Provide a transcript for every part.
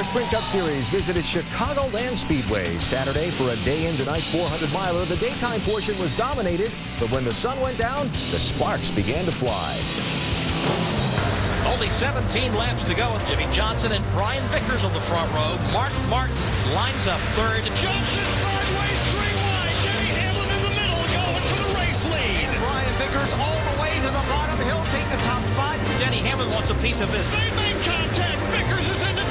NASCAR Sprint Cup Series visited Chicagoland Speedway Saturday for a day into night 400 miler. The daytime portion was dominated, but when the sun went down, the sparks began to fly. Only 17 laps to go with Jimmie Johnson and Brian Vickers on the front row. Mark Martin lines up third. Johnson sideways, three wide. Denny Hamlin in the middle going for the race lead. And Brian Vickers all the way to the bottom. He'll take the top spot. Denny Hamlin wants a piece of this. They make contact. Vickers is into Denny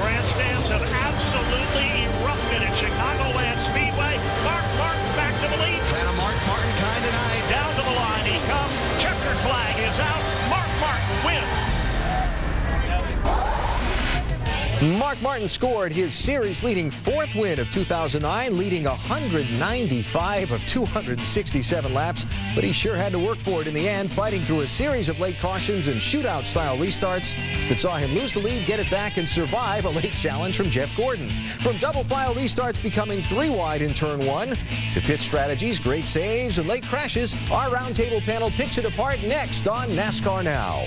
grandstands have absolutely erupted at Chicagoland Speedway. Mark Martin back to the lead. Mark Martin scored his series-leading fourth win of 2009, leading 195 of 267 laps, but he sure had to work for it in the end, fighting through a series of late cautions and shootout-style restarts that saw him lose the lead, get it back, and survive a late challenge from Jeff Gordon. From double-file restarts becoming three wide in turn one, to pit strategies, great saves, and late crashes, our roundtable panel picks it apart next on NASCAR Now.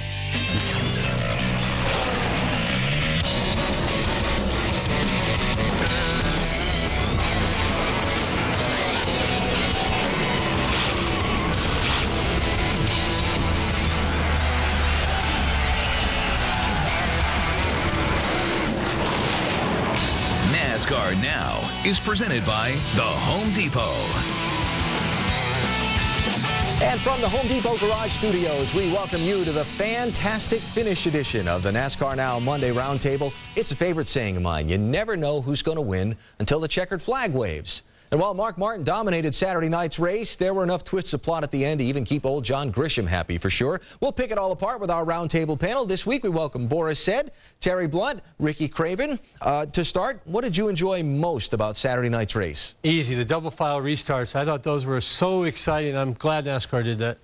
Is presented by The Home Depot. And from the Home Depot Garage Studios, we welcome you to the fantastic finish edition of the NASCAR Now Monday Roundtable. It's a favorite saying of mine. You never know who's going to win until the checkered flag waves. And while Mark Martin dominated Saturday night's race, there were enough twists of plot at the end to even keep old John Grisham happy for sure. We'll pick it all apart with our roundtable panel. This week we welcome Boris Said, Terry Labonte, Ricky Craven. Uh, to start, what did you enjoy most about Saturday night's race? Easy, the double file restarts. I thought those were so exciting. I'm glad NASCAR did that.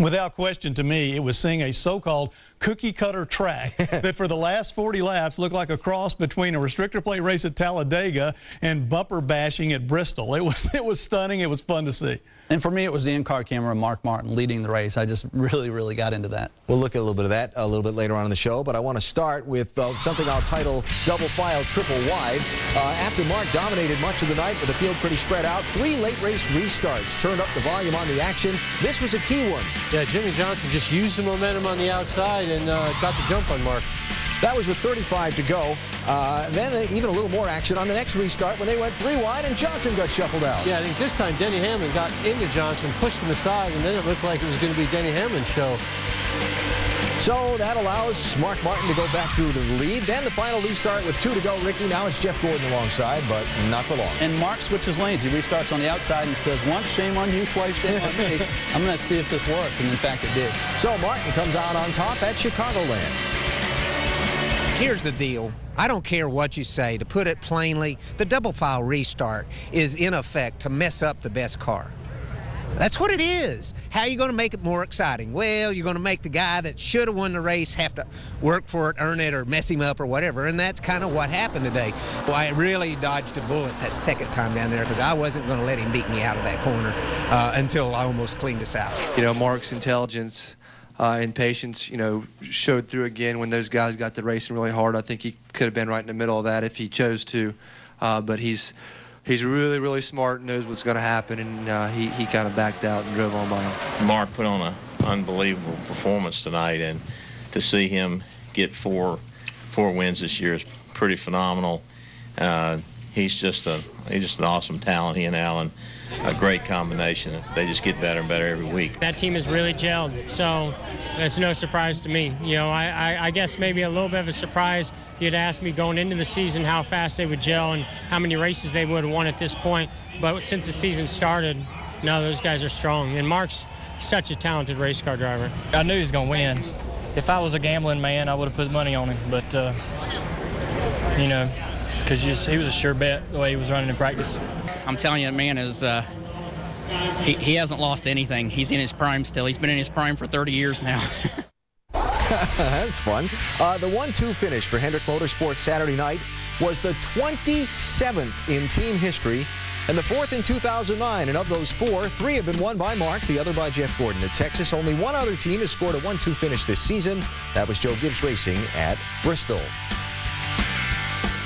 Without question, to me, it was seeing a so-called cookie-cutter track that for the last 40 laps looked like a cross between a restrictor plate race at Talladega and bumper bashing at Bristol. It was, it was stunning. It was fun to see. And for me, it was the in-car camera, Mark Martin, leading the race. I just really, really got into that. We'll look at a little bit of that a little bit later on in the show, but I want to start with uh, something I'll title Double File Triple Wide. Uh, after Mark dominated much of the night with the field pretty spread out, three late race restarts turned up the volume on the action. This was a key one. Yeah, Jimmie Johnson just used the momentum on the outside and uh, got the jump on Mark. That was with 35 to go. Uh, then uh, even a little more action on the next restart when they went three wide and Johnson got shuffled out. Yeah, I think this time Denny Hamlin got into Johnson, pushed him aside, and then it looked like it was going to be Denny Hamlin's show. So that allows Mark Martin to go back through to the lead. Then the final restart with two to go. Ricky, now it's Jeff Gordon alongside, but not for long. And Mark switches lanes. He restarts on the outside and says, once, shame on you, twice, shame on me. I'm going to see if this works. And in fact, it did. So Martin comes out on top at Chicagoland. Here's the deal. I don't care what you say. To put it plainly, the double file restart is in effect to mess up the best car. That's what it is. How are you going to make it more exciting? Well, you're going to make the guy that should have won the race have to work for it, earn it, or mess him up or whatever. And that's kind of what happened today. Well, I really dodged a bullet that second time down there because I wasn't going to let him beat me out of that corner uh, until I almost cleaned us out. You know, Mark's intelligence uh, and patience, you know, showed through again when those guys got the racing really hard. I think he could have been right in the middle of that if he chose to, uh, but he's he's really really smart, knows what's going to happen, and uh, he he kind of backed out and drove on by him. Mark put on an unbelievable performance tonight, and to see him get four four wins this year is pretty phenomenal. Uh, he's just a he's just an awesome talent. He and Alan a great combination. They just get better and better every week. That team is really gelled, so that's no surprise to me. You know, I, I, I, guess maybe a little bit of a surprise if you'd asked me going into the season how fast they would gel and how many races they would have won at this point. But since the season started, no, those guys are strong. And Mark's such a talented race car driver. I knew he was going to win. If I was a gambling man, I would have put money on him. But, uh, you know, because he was a sure bet the way he was running in practice. I'm telling you, the man is. Uh, he, he hasn't lost anything. He's in his prime still. He's been in his prime for 30 years now. That's fun. Uh, the 1-2 finish for Hendrick Motorsports Saturday night was the 27th in team history And the fourth in 2009. And of those four, three have been won by Mark, the other by Jeff Gordon. At Texas, only one other team has scored a 1-2 finish this season. That was Joe Gibbs Racing at Bristol.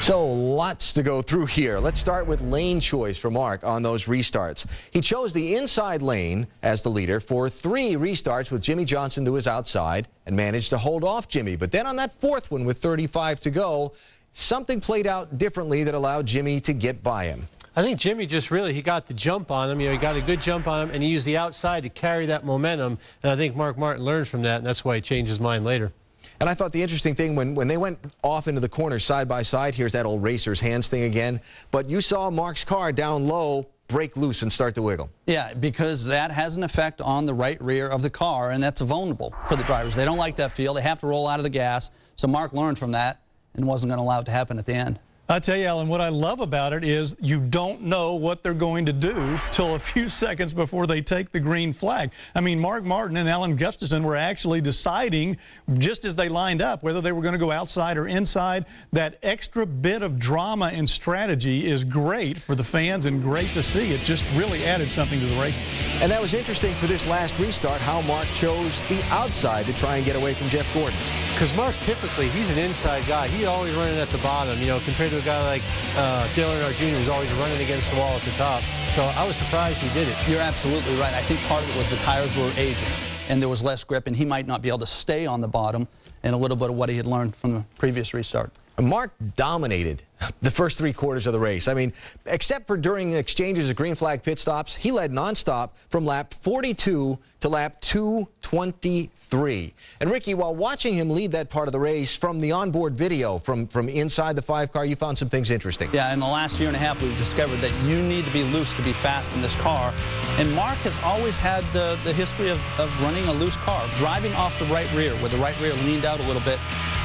So lots to go through here. Let's start with lane choice for Mark on those restarts. He chose the inside lane as the leader for three restarts with Jimmie Johnson to his outside and managed to hold off Jimmie. But then on that fourth one with 35 to go, something played out differently that allowed Jimmie to get by him. I think Jimmie just really, he got the jump on him. You know, he got a good jump on him, and he used the outside to carry that momentum. And I think Mark Martin learns from that, and that's why he changed his mind later. And I thought the interesting thing, when, when they went off into the corner side by side, here's that old racer's hands thing again, but you saw Mark's car down low break loose and start to wiggle. Yeah, because that has an effect on the right rear of the car, and that's vulnerable for the drivers. They don't like that feel. They have to roll out of the gas. So Mark learned from that and wasn't going to allow it to happen at the end. I tell you, Alan, what I love about it is you don't know what they're going to do till a few seconds before they take the green flag. I mean, Mark Martin and Alan Gustafson were actually deciding, just as they lined up, whether they were going to go outside or inside. That extra bit of drama and strategy is great for the fans and great to see. It just really added something to the race. And that was interesting for this last restart, how Mark chose the outside to try and get away from Jeff Gordon. Because Mark, typically, he's an inside guy. He's always running at the bottom, you know, compared to a guy like uh, Dale Earnhardt Jr. who's always running against the wall at the top. So I was surprised he did it. You're absolutely right. I think part of it was the tires were aging, and there was less grip, and he might not be able to stay on the bottom, and a little bit of what he had learned from the previous restart. Mark dominated the first three quarters of the race. I mean, except for during exchanges of green flag pit stops, he led nonstop from lap 42 to lap 223. And Ricky, while watching him lead that part of the race from the onboard video from, from inside the five car, you found some things interesting. Yeah, in the last year and a half, we've discovered that you need to be loose to be fast in this car. And Mark has always had uh, the history of, of running a loose car, driving off the right rear, where the right rear leaned out a little bit.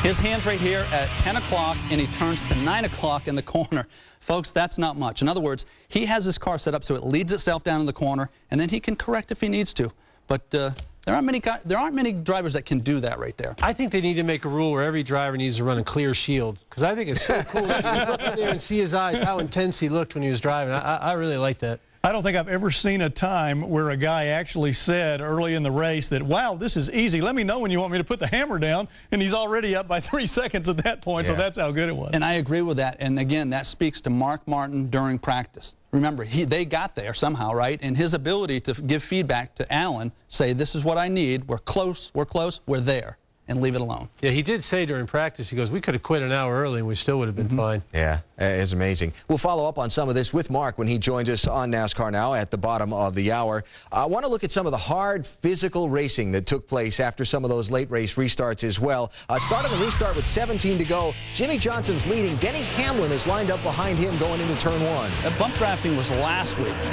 His hands right here at 10 o'clock, and he turns to 9 o'clock in the corner. Folks, that's not much. In other words, he has his car set up so it leads itself down in the corner, and then he can correct if he needs to. But uh, there aren't many there aren't many drivers that can do that right there. I think they need to make a rule where every driver needs to run a clear shield because I think it's so cool. you look there and see his eyes, how intense he looked when he was driving. I, I really like that. I don't think I've ever seen a time where a guy actually said early in the race that, wow, this is easy. Let me know when you want me to put the hammer down. And he's already up by three seconds at that point, yeah. so that's how good it was. And I agree with that. And again, that speaks to Mark Martin during practice. Remember, he, they got there somehow, right? And his ability to give feedback to Alan, say, this is what I need, we're close, we're close, we're there and leave it alone. Yeah, he did say during practice, he goes, we could have quit an hour early and we still would have been mm -hmm. fine. Yeah, it's amazing. We'll follow up on some of this with Mark when he joins us on NASCAR Now at the bottom of the hour. I want to look at some of the hard physical racing that took place after some of those late race restarts as well. Uh, starting the restart with 17 to go. Jimmie Johnson's leading. Denny Hamlin is lined up behind him going into turn one. That bump drafting was last week.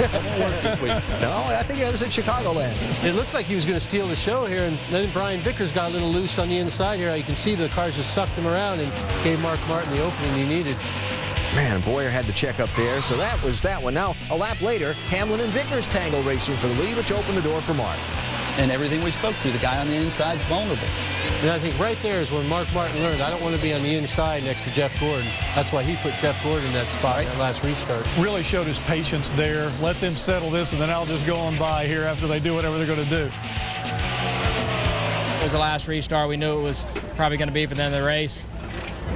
this week. No, I think it was at Chicagoland. It looked like he was going to steal the show here, and then Brian Vickers got a little loose on on the inside here. You can see the cars just sucked him around and gave Mark Martin the opening he needed. Man, Bowyer had to check up there, so that was that one. Now, a lap later, Hamlin and Vickers tangle racing for the lead, which opened the door for Mark. And everything we spoke to, the guy on the inside is vulnerable. And I think right there is when Mark Martin learned, I don't want to be on the inside next to Jeff Gordon. That's why he put Jeff Gordon in that spot right. that last restart. Really showed his patience there. Let them settle this, and then I'll just go on by here after they do whatever they're going to do. Was the last restart. We knew it was probably going to be for the end of the race.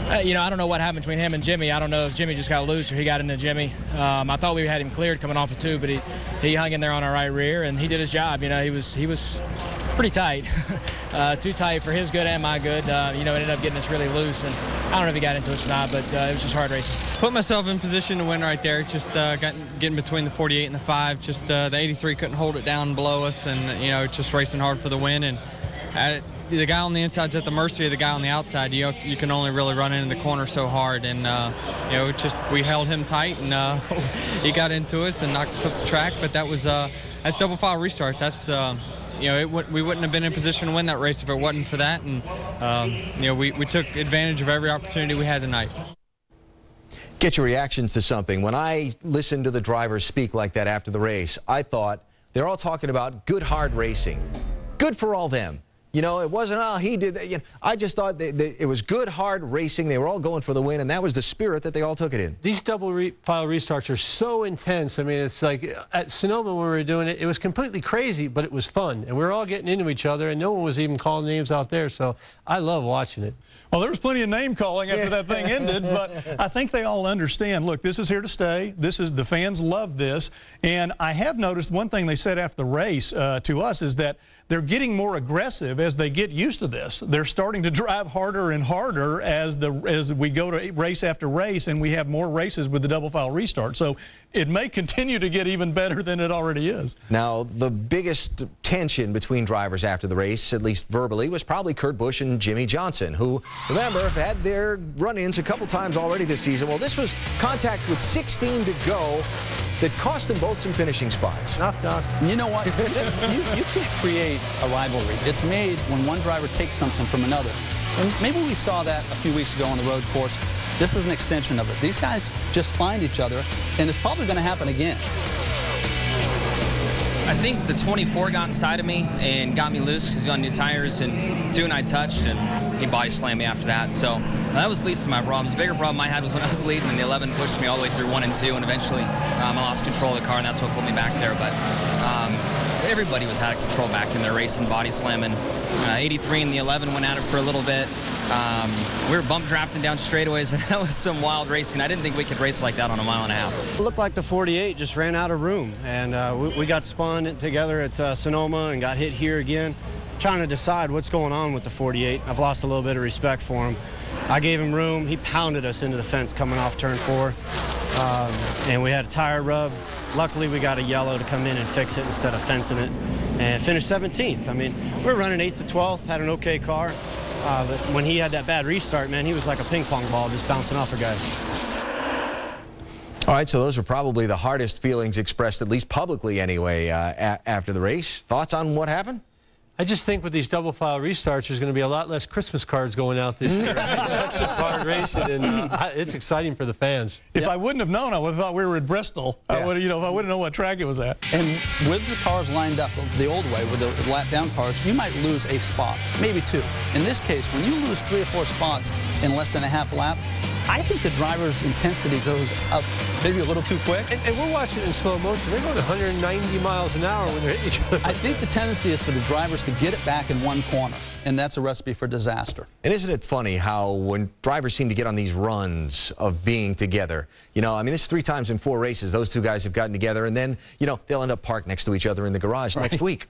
Uh, you know, I don't know what happened between him and Jimmie. I don't know if Jimmie just got loose or he got into Jimmie. Um, I thought we had him cleared coming off of two, but he, he hung in there on our right rear and he did his job. You know, he was he was pretty tight, uh, too tight for his good and my good. Uh, you know, ended up getting us really loose, and I don't know if he got into us or not, but uh, it was just hard racing. Put myself in position to win right there. Just uh, got getting between the 48 and the five. Just uh, the 83 couldn't hold it down below us, and you know, just racing hard for the win and the guy on the inside's at the mercy of the guy on the outside. You you can only really run into the corner so hard, and uh, you know, just we held him tight, and uh, he got into us and knocked us up the track. But that was uh, that's double file restarts. That's uh, you know, we wouldn't have been in position to win that race if it wasn't for that, and um, you know, we, we took advantage of every opportunity we had tonight. Get your reactions to something. When I listened to the drivers speak like that after the race, I thought they're all talking about good hard racing. Good for all them. You know, it wasn't, oh, he did that. You know, I just thought they, they, it was good, hard racing. They were all going for the win, and that was the spirit that they all took it in. These double re file restarts are so intense. I mean, it's like at Sonoma when we were doing it, it was completely crazy, but it was fun. And we were all getting into each other, and no one was even calling names out there. So I love watching it. Well, there was plenty of name calling after that thing ended, but I think they all understand. Look, this is here to stay. This is the fans love this, and I have noticed one thing they said after the race uh, to us is that they're getting more aggressive as they get used to this. They're starting to drive harder and harder as the as we go to race after race, and we have more races with the double file restart. So it may continue to get even better than it already is. Now, the biggest tension between drivers after the race, at least verbally, was probably Kurt Busch and Jimmie Johnson, who, remember, have had their run-ins a couple times already this season. Well, this was contact with 16 to go that cost them both some finishing spots. Knock, knock. You know what? you, you can't create a rivalry. It's made when one driver takes something from another. And maybe we saw that a few weeks ago on the road course. This is an extension of it. These guys just find each other, and it's probably going to happen again. I think the 24 got inside of me and got me loose because he on new tires, and two and I touched, and he body slammed me after that. So that was the least of my problems. The bigger problem I had was when I was leading, and the 11 pushed me all the way through one and two, and eventually um, I lost control of the car, and that's what put me back there. But um, everybody was out of control back in there, racing, body slamming. Uh, 83 and the 11 went at it for a little bit. Um, we were bump drafting down straightaways. And that was some wild racing. I didn't think we could race like that on a mile and a half. It looked like the 48 just ran out of room, and uh, we, we, got spun together at uh, Sonoma and got hit here again. Trying to decide what's going on with the 48. I've lost a little bit of respect for him. I gave him room. He pounded us into the fence coming off turn four, um, and we had a tire rub. Luckily, we got a yellow to come in and fix it instead of fencing it, and finished 17th. I mean, we are running 8th to 12th, had an okay car. Uh, but when he had that bad restart, man, he was like a ping pong ball just bouncing off of guys. All right, so those were probably the hardest feelings expressed, at least publicly anyway, uh, after the race. Thoughts on what happened? I just think with these double file restarts, there's going to be a lot less Christmas cards going out this year. That's just hard racing, and uh, it's exciting for the fans. If I wouldn't have known, I would have thought we were at Bristol. Yeah. I would, you know, if I wouldn't know what track it was at. And with the cars lined up the old way, with the lap down cars, you might lose a spot, maybe two. In this case, when you lose three or four spots in less than a half lap, I think the driver's intensity goes up maybe a little too quick. And, and, we're watching in slow motion. They're going 190 miles an hour when they're hitting each other. I think the tendency is for the drivers to get it back in one corner, and that's a recipe for disaster. And isn't it funny how when drivers seem to get on these runs of being together, you know, I mean, this is three times in four races, those two guys have gotten together, and then, you know, they'll end up parked next to each other in the garage right. next week.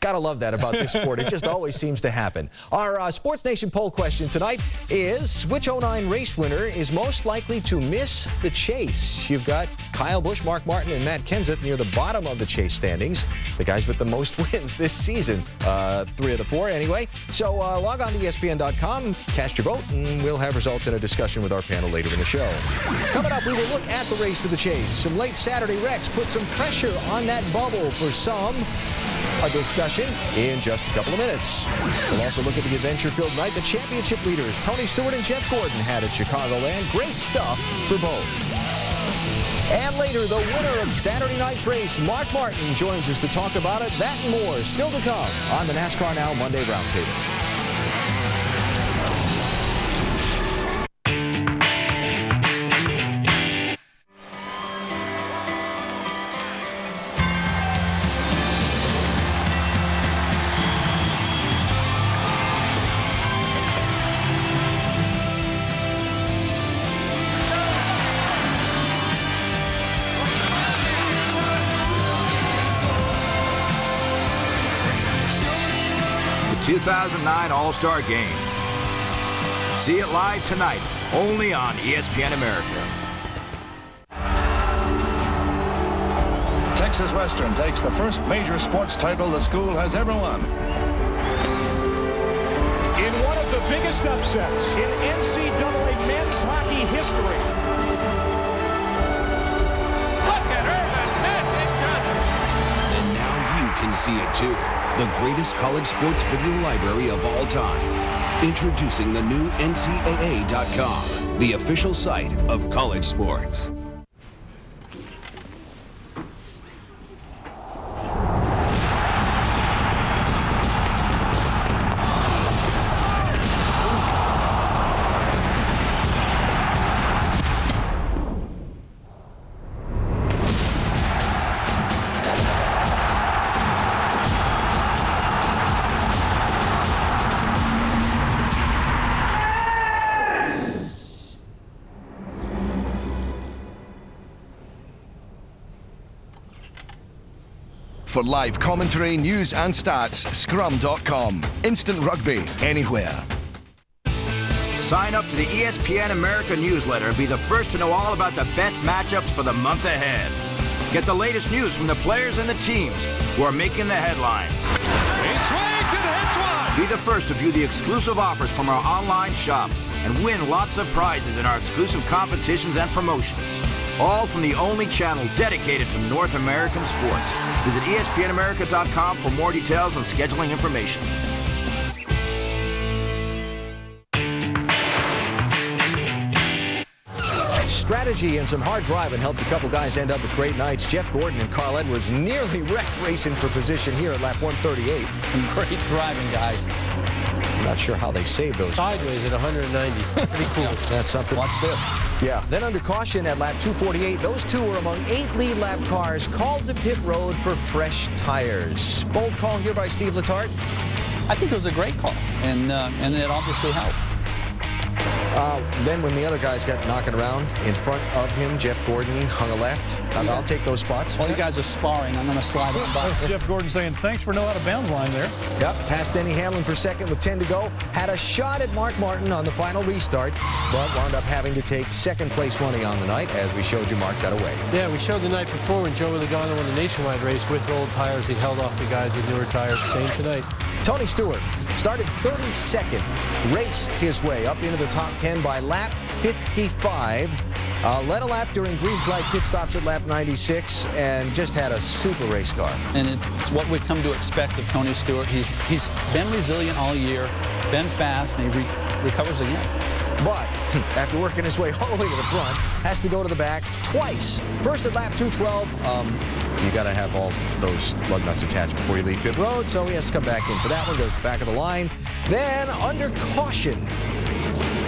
Gotta love that about this sport. It just always seems to happen. Our uh, Sports Nation poll question tonight is which 09 race winner is most likely to miss the chase? You've got Kyle Busch, Mark Martin, and Matt Kenseth near the bottom of the chase standings. The guys with the most wins this season. Uh, three of the four, anyway. So uh, log on to ESPN.com, cast your vote, and we'll have results in a discussion with our panel later in the show. Coming up, we will look at the race to the chase. Some late Saturday wrecks put some pressure on that bubble for some a discussion in just a couple of minutes. We'll also look at the adventure-filled night the championship leaders, Tony Stewart and Jeff Gordon, had at Chicagoland. Great stuff for both. And later, the winner of Saturday night's race, Mark Martin, joins us to talk about it. That and more still to come on the NASCAR Now Monday Roundtable. 2009 All-Star Game. See it live tonight, only on ESPN America. Texas Western takes the first major sports title the school has ever won. In one of the biggest upsets in NCAA men's hockey history. See it too the greatest college sports video library of all time. Introducing the new NCAA.com, the official site of college sports. For live commentary, news, and stats, scrum.com. Instant rugby, anywhere. Sign up to the ESPN America newsletter and be the first to know all about the best matchups for the month ahead. Get the latest news from the players and the teams who are making the headlines. He swings and hits one. Be the first to view the exclusive offers from our online shop and win lots of prizes in our exclusive competitions and promotions. All from the only channel dedicated to North American sports. Visit ESPNAmerica.com for more details and scheduling information. Strategy and some hard driving helped a couple guys end up with great nights. Jeff Gordon and Carl Edwards nearly wrecked racing for position here at lap 138. Great driving, guys. I'm not sure how they saved those. Sideways at 190. Pretty cool. That's something. Watch this. Yeah. Then under caution at lap 248, those two were among eight lead lap cars called to pit road for fresh tires. Bold call here by Steve Letarte. I think it was a great call, and uh, and it obviously helped. Uh, then when the other guys got knocking around in front of him, Jeff Gordon hung a left. I'll, I'll take those spots. While you guys are sparring, I'm going to slide on by. That's Jeff Gordon saying, thanks for no out of bounds line there. Yep, passed Denny Hamlin for second with 10 to go. Had a shot at Mark Martin on the final restart, but wound up having to take second place money on the night. As we showed you, Mark got away. Yeah, we showed the night before when Joey Logano won the nationwide race with old tires. He held off the guys with newer tires. Same tonight. Tony Stewart started 32nd, raced his way up into the top 10 by lap 55. Uh, led a lap during green flag pit stops at lap 96 and just had a super race car. And it's what we've come to expect of Tony Stewart. He's he's been resilient all year, been fast, and he re recovers again. But after working his way all the way to the front, has to go to the back twice. First at lap 212, um, you got to have all those lug nuts attached before you leave pit road, so he has to come back in for that one, goes back of the line. Then under caution,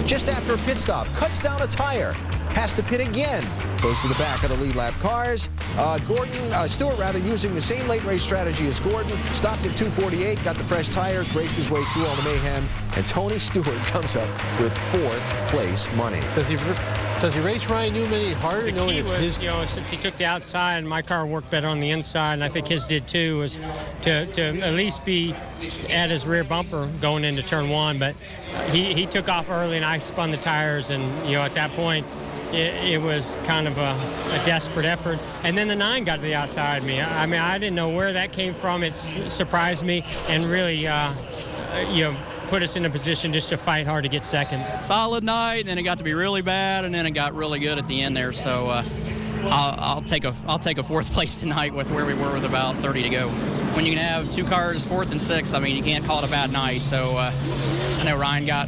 just after a pit stop, cuts down a tire, has to pit again. Goes to the back of the lead lap cars. Uh, Gordon, uh, Stewart rather, using the same late race strategy as Gordon, stopped at 248, got the fresh tires, raced his way through all the mayhem, and Tony Stewart comes up with fourth place money. Does he does he race Ryan Newman any harder The knowing key it's was, his? you know, since he took the outside, my car worked better on the inside, and I think his did too. Was to, to at least be at his rear bumper going into turn one. But he, he took off early, and I spun the tires, and you know at that point. It, it was kind of a, a desperate effort, and then the nine got to the outside of me. I, I mean, I didn't know where that came from. It s- surprised me, and really, uh, you know, put us in a position just to fight hard to get second. Solid night, and then it got to be really bad, and then it got really good at the end there. So uh, I'll, I'll take a I'll take a fourth place tonight with where we were with about 30 to go. When you can have two cars fourth and sixth, I mean you can't call it a bad night. So uh, I know Ryan got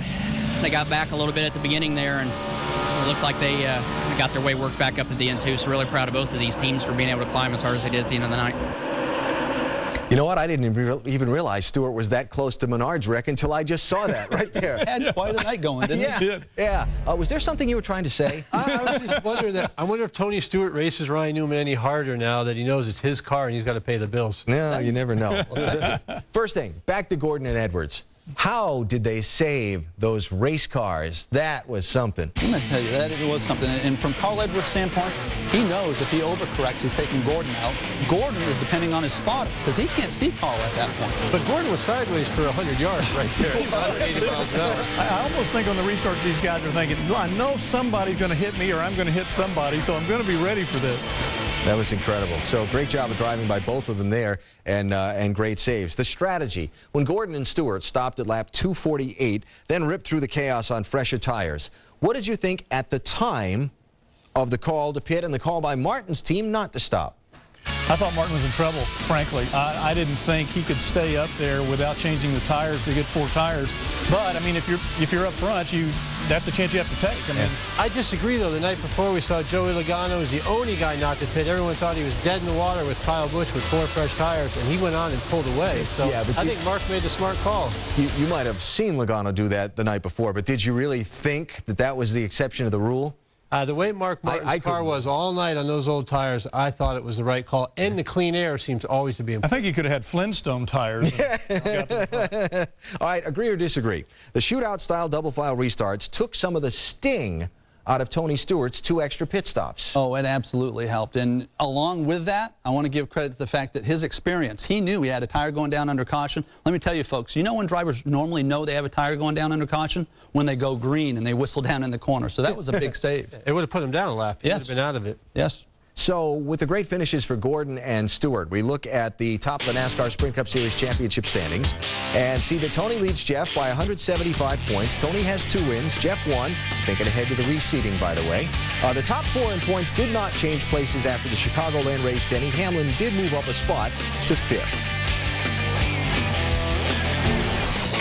they got back a little bit at the beginning there, and it looks like they uh, got their way worked back up at the end too. So really proud of both of these teams for being able to climb as hard as they did at the end of the night. You know what? I didn't even even realize Stewart was that close to Menard's wreck until I just saw that right there. Had quite a night going, didn't yeah, he? yeah. Uh, was there something you were trying to say? I, I was just wondering that. I wonder if Tony Stewart races Ryan Newman any harder now that he knows it's his car and he's got to pay the bills. No, you never know. First thing, back to Gordon and Edwards. How did they save those race cars? That was something. I'm going to tell you that it was something. And from Carl Edwards' standpoint, he knows if he overcorrects, he's taking Gordon out. Gordon is depending on his spotter because he can't see Carl at that point. But Gordon was sideways for 100 yards right there. 180 miles an hour. I I almost think on the restart these guys are thinking, I know somebody's going to hit me or I'm going to hit somebody, so I'm going to be ready for this. That was incredible. So great job of driving by both of them there and, uh, and great saves. The strategy, when Gordon and Stewart stopped at lap 248, then ripped through the chaos on fresher tires. What did you think at the time of the call to pit and the call by Martin's team not to stop? I thought Martin was in trouble, frankly. I, I didn't think he could stay up there without changing the tires to get four tires. But I mean, if you're if you're up front, you that's a chance you have to take. I mean, I disagree, though. The night before, we saw Joey Logano was the only guy not to pit. Everyone thought he was dead in the water with Kyle Busch with four fresh tires, and he went on and pulled away. So Yeah, but I think Mark made the smart call. You, you might have seen Logano do that the night before, but did you really think that that was the exception to the rule? Uh, the way Mark Martin's I car was all night on those old tires, I thought it was the right call. And the clean air seems always to be important. I think you could have had Flintstone tires. All right, agree or disagree? The shootout style double file restarts took some of the sting out of Tony Stewart's two extra pit stops. Oh, it absolutely helped. And along with that, I want to give credit to the fact that his experience, he knew he had a tire going down under caution. Let me tell you, folks, you know when drivers normally know they have a tire going down under caution? When they go green and they whistle down in the corner. So that was a big save. It would have put him down a lap. He Yes. would have been out of it. Yes. So, with the great finishes for Gordon and Stewart, we look at the top of the NASCAR Sprint Cup Series championship standings and see that Tony leads Jeff by 175 points. Tony has two wins. Jeff won, thinking ahead to the reseeding, by the way. Uh, the top four in points did not change places after the Chicagoland race. Denny Hamlin did move up a spot to fifth.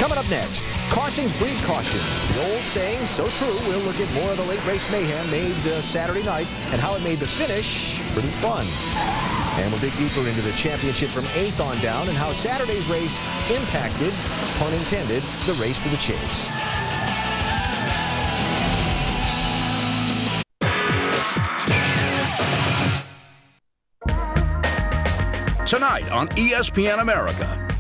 Coming up next, cautions breed cautions. The old saying, so true. We'll look at more of the late race mayhem made uh, Saturday night and how it made the finish pretty fun. And we'll dig deeper into the championship from eighth on down and how Saturday's race impacted, pun intended, the race to the chase. Tonight on ESPN America.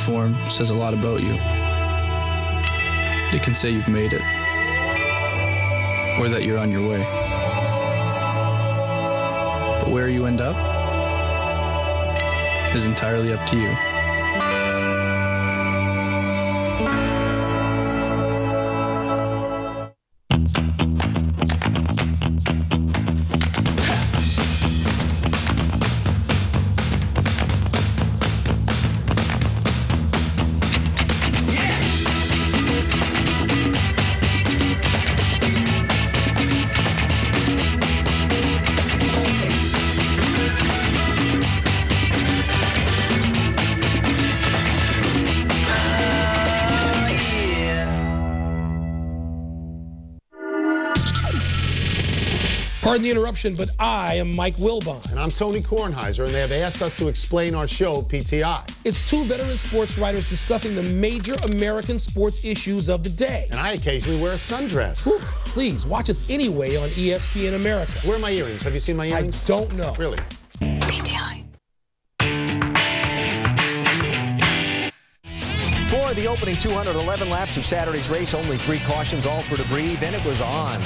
A uniform says a lot about you. It can say you've made it, or that you're on your way. But where you end up is entirely up to you. Pardon the interruption, but I am Mike Wilbon. And I'm Tony Kornheiser, and they have asked us to explain our show, PTI. It's two veteran sports writers discussing the major American sports issues of the day. And I occasionally wear a sundress. Whew, please watch us anyway on ESPN America. Where are my earrings? Have you seen my earrings? I don't know. Really? For the opening 211 laps of Saturday's race, only three cautions, all for debris. Then it was on.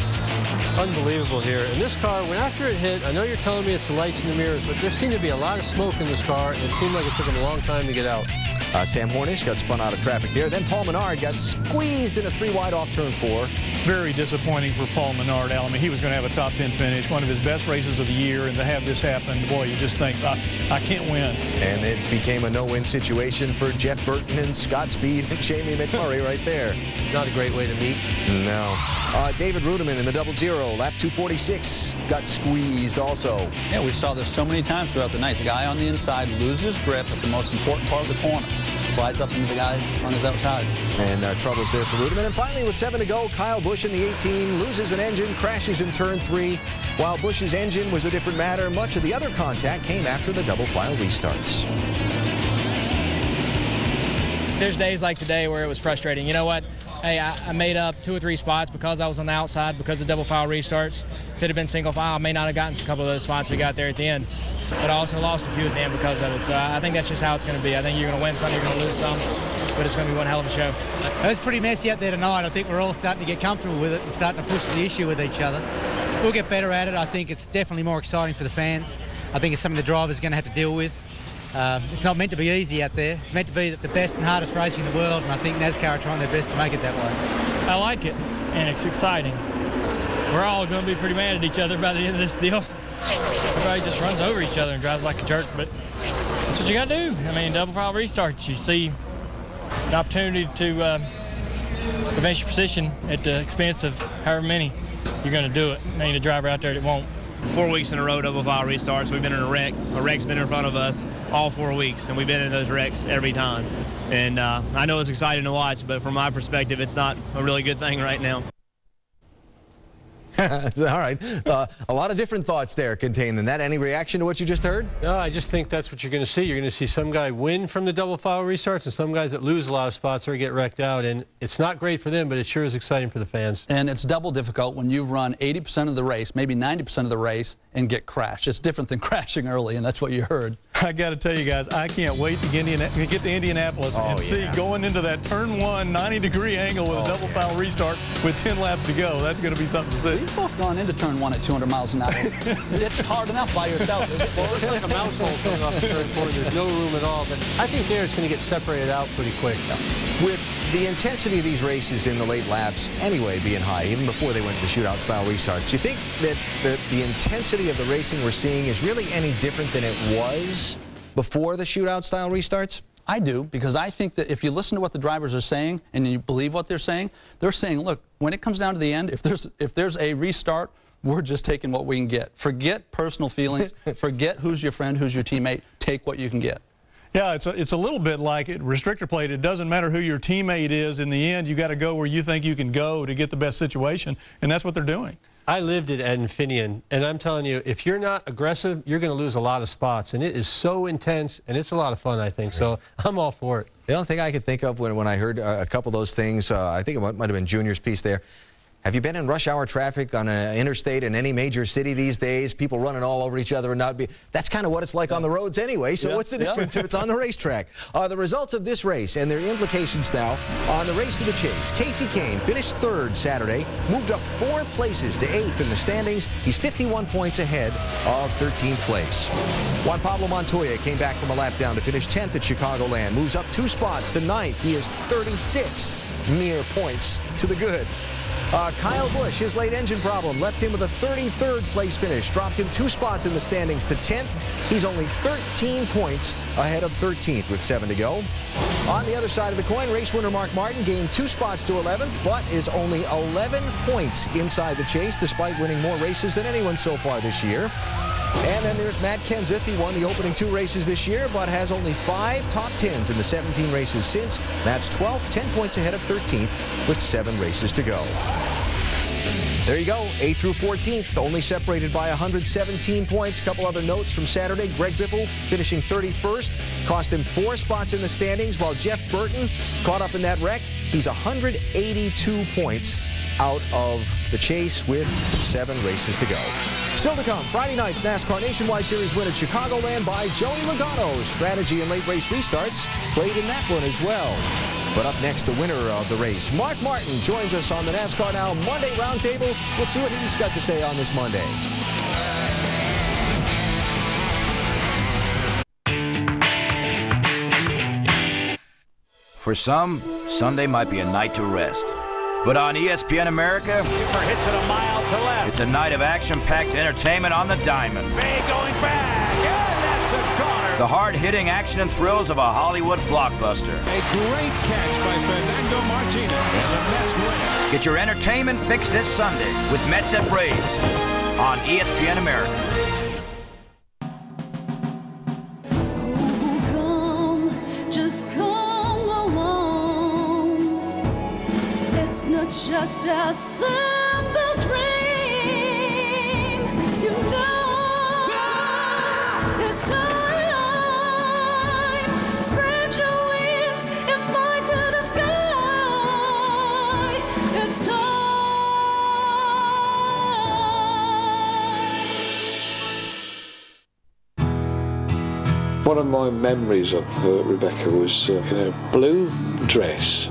Unbelievable here. And this car, when after it hit, I know you're telling me it's the lights in the mirrors, but there seemed to be a lot of smoke in this car, and it seemed like it took them a long time to get out. Uh, Sam Hornish got spun out of traffic there. Then Paul Menard got squeezed in a three wide off turn four. Very disappointing for Paul Menard, Al. I mean, he was going to have a top 10 finish, one of his best races of the year, and to have this happen, boy, you just think, I, I can't win. And it became a no-win situation for Jeff Burton and Scott Speed and Jamie McMurray right there. Not a great way to meet. No. Uh, David Reutimann in the double zero, lap 246, got squeezed also. Yeah, we saw this so many times throughout the night. The guy on the inside loses grip at the most important part of the corner. Slides up into the guy on his outside. And uh, troubles there for Reutimann. And finally, with seven to go, Kyle Busch in the 18 loses an engine, crashes in turn three. While Busch's engine was a different matter, much of the other contact came after the double file restarts. There's days like today where it was frustrating. You know what? Hey, I, I made up two or three spots because I was on the outside because of double file restarts. If it had been single file, I may not have gotten a couple of those spots we got there at the end. But I also lost a few at the end because of it. So I think that's just how it's going to be. I think you're going to win some, you're going to lose some, but it's going to be one hell of a show. It was pretty messy out there tonight. I think we're all starting to get comfortable with it and starting to push the issue with each other. We'll get better at it. I think it's definitely more exciting for the fans. I think it's something the drivers are going to have to deal with. Um, it's not meant to be easy out there. It's meant to be the best and hardest racing in the world, and I think NASCAR are trying their best to make it that way. I like it, and it's exciting. We're all going to be pretty mad at each other by the end of this deal. Everybody just runs over each other and drives like a jerk, but that's what you got to do. I mean, double file restarts, you see an opportunity to uh, advance your position at the expense of however many you're going to do it. There ain't a driver out there that won't. Four weeks in a row, double file restarts. We've been in a wreck. A wreck's been in front of us all four weeks, and we've been in those wrecks every time. And uh, I know it's exciting to watch, but from my perspective, it's not a really good thing right now. All right. Uh, a lot of different thoughts there contained in that. Any reaction to what you just heard? No, I just think that's what you're going to see. You're going to see some guy win from the double file restarts and some guys that lose a lot of spots or get wrecked out. And it's not great for them, but it sure is exciting for the fans. And it's double difficult when you've run 80% of the race, maybe 90% of the race, and get crashed. It's different than crashing early, and that's what you heard. I got to tell you guys, I can't wait to get, Indiana, get to Indianapolis Oh, and see going into that turn one 90 degree angle with a double foul restart with 10 laps to go. That's going to be something to see. We've both gone into turn one at 200 miles an hour. it's hard enough by yourself, is it? Well, it looks like a mouse hole coming off the turn four. There's no room at all. But I think there it's going to get separated out pretty quick. With the intensity of these races in the late laps anyway being high, even before they went to the shootout style restarts, you think that the, the intensity of the racing we're seeing is really any different than it was before the shootout style restarts? I do, because I think that if you listen to what the drivers are saying and you believe what they're saying, they're saying, look, when it comes down to the end, if there's, if there's a restart, we're just taking what we can get. Forget personal feelings. Forget who's your friend, who's your teammate. Take what you can get. Yeah, it's a, it's a little bit like it, restrictor plate. It doesn't matter who your teammate is. In the end, you got to go where you think you can go to get the best situation, and that's what they're doing. I lived at Infineon, and I'm telling you, if you're not aggressive, you're going to lose a lot of spots. And it is so intense, and it's a lot of fun, I think. So I'm all for it. The only thing I could think of when, when I heard uh, a couple of those things, uh, I think it might, might have been Junior's piece there. Have you been in rush hour traffic on an interstate in any major city these days? People running all over each other and not be. That's kind of what it's like on the roads anyway. So Yeah. what's the Yeah. difference if it's on the racetrack? Uh, the results of this race and their implications now on the race to the chase. Kasey Kahne finished third Saturday, moved up four places to eighth in the standings. He's 51 points ahead of 13th place. Juan Pablo Montoya came back from a lap down to finish 10th at Chicagoland, moves up two spots to ninth. He is 36 mere points to the good. Uh, Kyle Busch, his late engine problem left him with a 33rd place finish, dropped him two spots in the standings to 10th. He's only 13 points ahead of 13th with seven to go. On the other side of the coin, race winner Mark Martin gained two spots to 11th, but is only 11 points inside the chase, despite winning more races than anyone so far this year. And then there's Matt Kenseth. He won the opening two races this year, but has only five top tens in the 17 races since. Matt's 12th, 10 points ahead of 13th with seven races to go. There you go, 8th through 14th, only separated by 117 points. A couple other notes from Saturday. Greg Biffle finishing 31st, cost him four spots in the standings, while Jeff Burton caught up in that wreck. He's 182 points out of the chase with seven races to go. Still to come, Friday night's NASCAR Nationwide Series win at Chicagoland by Joey Logano. Strategy and late race restarts played in that one as well. But up next, the winner of the race, Mark Martin, joins us on the NASCAR Now Monday Roundtable. We'll see what he's got to say on this Monday. For some, Sunday might be a night to rest. But on E ESPN America, hits it a mile to left. it's a night of action-packed entertainment on the diamond. Bay going back. The hard-hitting action and thrills of a Hollywood blockbuster. A great catch by Fernando Martinez. And the Mets win. Get your entertainment fix this Sunday with Mets at Braves on ESPN America. Just come along. It's not just a simple One of my memories of uh, Rebecca was uh, in a blue dress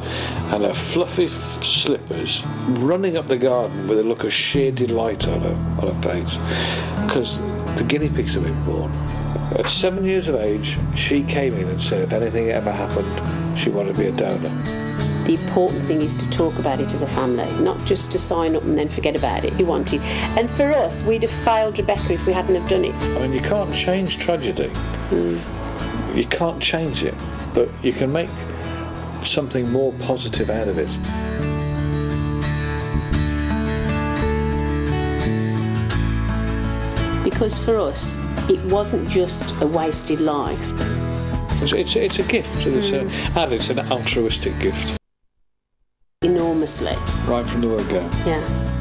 and her fluffy f- slippers running up the garden with a look of sheer delight on her, on her face because the guinea pigs had been born. At seven years of age, she came in and said if anything ever happened, she wanted to be a donor. The important thing is to talk about it as a family, not just to sign up and then forget about it. You wanted, and for us, we'd have failed Rebecca if we hadn't have done it. I mean, you can't change tragedy. You can't change it, but you can make something more positive out of it. Because for us, it wasn't just a wasted life. It's, it's, it's a gift, it's a, mm. and it's an altruistic gift. Enormously. Right from the word go. Yeah.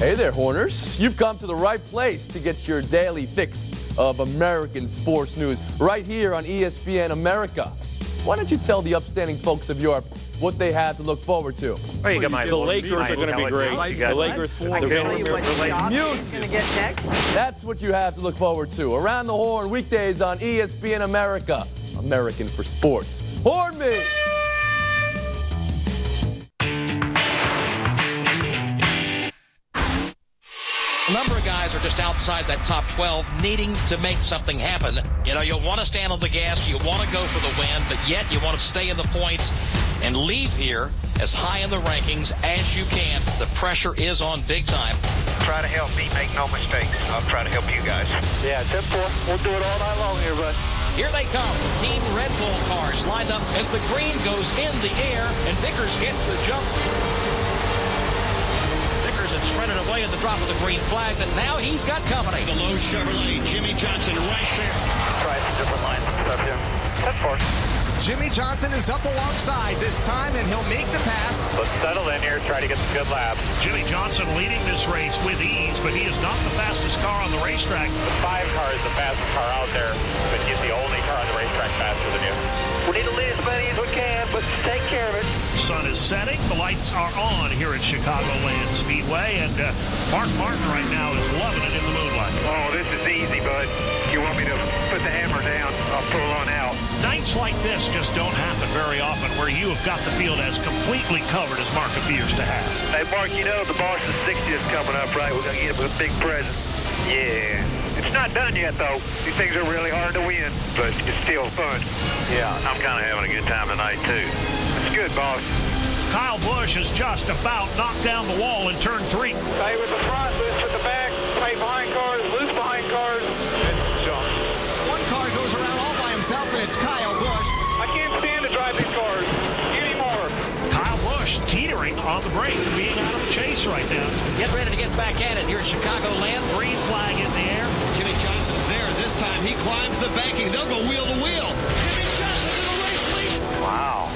Hey there, Horners. You've come to the right place to get your daily fix of American sports news right here on E ESPN America. Why don't you tell the upstanding folks of Europe what they have to look forward to? Well, you got my- the Lakers are going to be great. intelligence. You got The Lakers, what? they're going to what be shot mute. he's gonna get next. That's what you have to look forward to. Around the Horn, weekdays on E ESPN America. American for sports. Horn me! Number of guys are just outside that top 12 needing to make something happen. You know, you'll want to stand on the gas, you want to go for the win, but yet you want to stay in the points and leave here as high in the rankings as you can. The pressure is on big time. Try to help me make no mistakes. I'll try to help you guys. Yeah, 10-4. We'll do it all night long here, bud. Here they come. Team Red Bull cars lined up as the green goes in the air and Vickers gets the jump. Vickers had spread away at the drop of the green flag, but now he's got company. The low Chevrolet, Jimmie Johnson right there. Try some different lines and stuff here. 10-4. Jimmie Johnson is up alongside this time, and he'll make the pass. Let's settle in here, try to get some good laps. Jimmie Johnson leading this race with ease, but he is not the fastest car on the racetrack. The five car is the fastest car out there, but he's the only car on the racetrack faster than you. We need to lead as many as we can, but take care of it. Sun is setting. The lights are on here at Chicagoland Speedway, and uh, Mark Martin right now is loving it in the moonlight. Oh, this is easy, bud. If you want me to put the hammer down? I'll pull on out. Nights like this just don't happen very often where you have got the field as completely covered as Mark appears to have. Hey, Mark, you know the Boston 60 is coming up, right? We're going to get him a big present. Yeah. It's not done yet, though. These things are really hard to win, but it's still fun. Yeah, I'm kind of having a good time tonight, too. It's good, boss. Kyle Busch has just about knocked down the wall in turn three. Stay with the front, loose with the back, tight behind cars, loose behind cars. One car goes around all by himself, and it's Kyle Busch. I can't stand to drive these cars anymore. Kyle Busch teetering on the brake, being out of the chase right now. Get ready to get back at it here at Chicagoland. Green flag in the air. Time he climbs the banking. They'll go wheel to wheel. Jimmie Johnson to the race lead. Wow.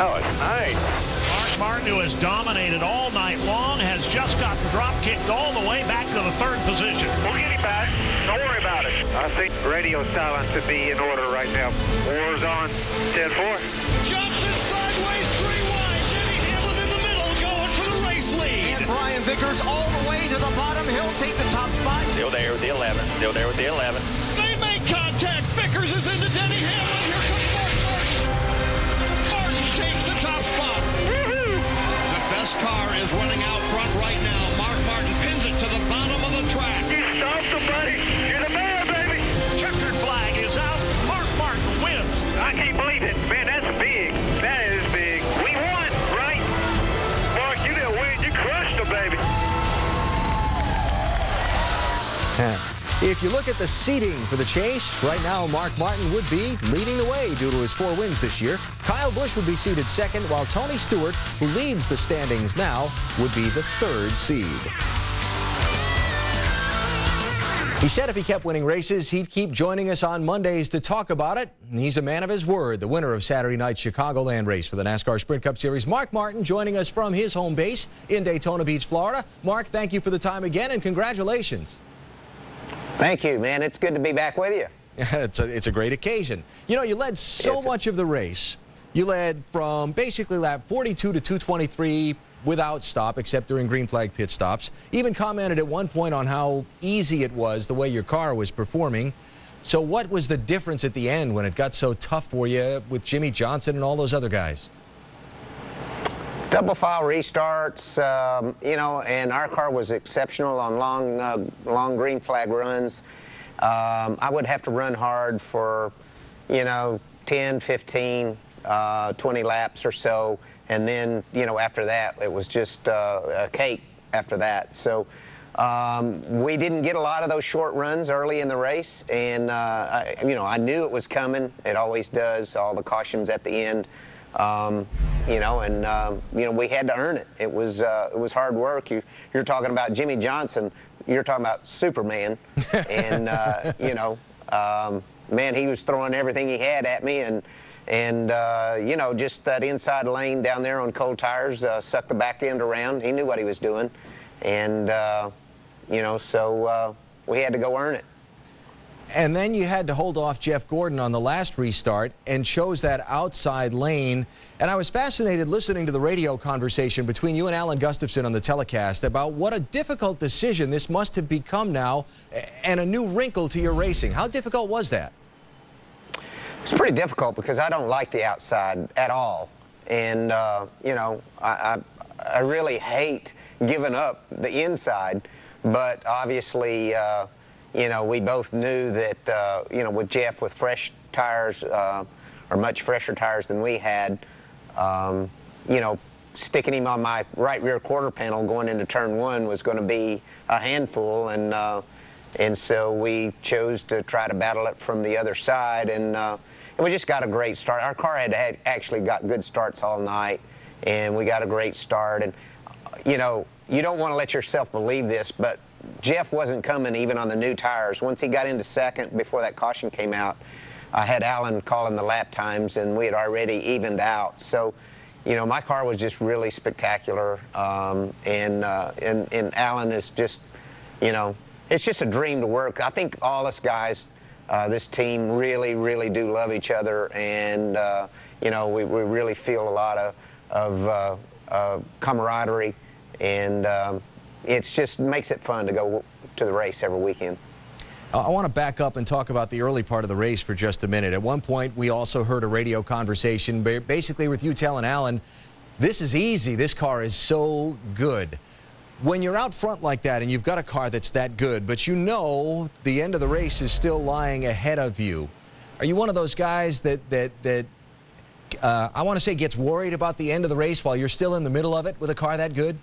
That was nice. Mark Martin, who has dominated all night long, has just got the drop kicked all the way back to the third position. We'll get him back. Don't worry about it. I think radio silence would be in order right now. War's on. 10-4. Johnson sideways, three wide. Denny Hamlin in the middle, going for the race lead. And Brian Vickers all the way to the bottom. He'll take the top spot. Still there with the 11. Still there with the 11. Contact. Vickers is into Denny Hamlin. Here comes Mark Martin. Martin takes the top spot. Mm-hmm. The best car is running out front right now. Mark Martin pins it to the bottom of the track. You stop somebody. You're the man, If you look at the seeding for the chase, right now Mark Martin would be leading the way due to his four wins this year. Kyle Busch would be seeded second, while Tony Stewart, who leads the standings now, would be the third seed. He said if he kept winning races, he'd keep joining us on Mondays to talk about it. And He's a man of his word, the winner of Saturday night's Chicagoland race for the NASCAR Sprint Cup Series. Mark Martin joining us from his home base in Daytona Beach, Florida. Mark, thank you for the time again and congratulations. Thank you, man. It's good to be back with you. it's, a, it's a great occasion. You know, you led so Yes. much of the race. You led from basically lap 42 to 223 without stop, except during green flag pit stops. Even commented at one point on how easy it was the way your car was performing. So what was the difference at the end when it got so tough for you with Jimmie Johnson and all those other guys? Double file restarts, um, you know, and our car was exceptional on long, uh, long green flag runs. Um, I would have to run hard for, you know, 10, 15, uh, 20 laps or so, and then, you know, after that, it was just uh, a cake after that. So um, we didn't get a lot of those short runs early in the race, and, uh, I, you know, I knew it was coming. It always does, all the cautions at the end. Um, you know, and um, you know we had to earn it. It was uh, it was hard work. You, you're talking about Jimmie Johnson. You're talking about Superman, and uh, you know, um, man, he was throwing everything he had at me, and and uh, you know, just that inside lane down there on cold tires uh, sucked the back end around. He knew what he was doing, and uh, you know, so uh, we had to go earn it. And then you had to hold off Jeff Gordon on the last restart and chose that outside lane. And I was fascinated listening to the radio conversation between you and Alan Gustafson on the telecast about what a difficult decision this must have become now and a new wrinkle to your racing. How difficult was that? It's pretty difficult because I don't like the outside at all. And, uh, you know, I, I, I, really hate giving up the inside. But obviously, uh, you know, we both knew that, uh, you know, with Jeff with fresh tires, uh, or much fresher tires than we had, um, you know, sticking him on my right rear quarter panel going into turn one was going to be a handful. And, uh, and so we chose to try to battle it from the other side. And, uh, and we just got a great start. Our car had, had actually got good starts all night, and we got a great start. And, you know, you don't want to let yourself believe this, but Jeff wasn't coming even on the new tires. Once he got into second, before that caution came out, I had Alan calling the lap times, and we had already evened out. So, you know, my car was just really spectacular, um, and, uh, and and Alan is just, you know, it's just a dream to work. I think all us guys, uh, this team, really, really do love each other, and uh, you know, we, we really feel a lot of of uh, camaraderie, and um, it's just makes it fun to go to the race every weekend. I want to back up and talk about the early part of the race for just a minute. At one point, we also heard a radio conversation basically with you telling Alan, this is easy. This car is so good. When you're out front like that and you've got a car that's that good, but you know the end of the race is still lying ahead of you, are you one of those guys that, that, that uh, I want to say gets worried about the end of the race while you're still in the middle of it with a car that good?